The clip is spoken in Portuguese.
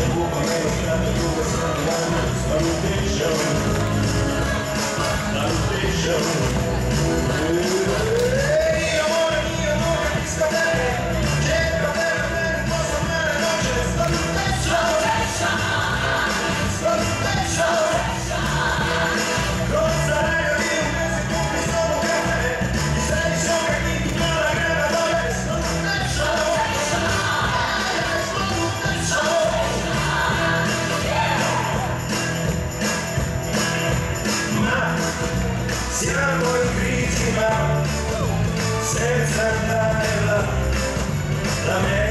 Siamo Amén.